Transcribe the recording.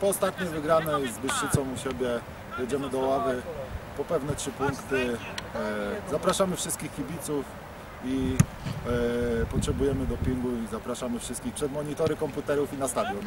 Po ostatniej wygranej z Byszczycą u siebie jedziemy do ławy po pewne trzy punkty. E, zapraszamy wszystkich kibiców i e, potrzebujemy dopingu i zapraszamy wszystkich przed monitory komputerów i na stadion.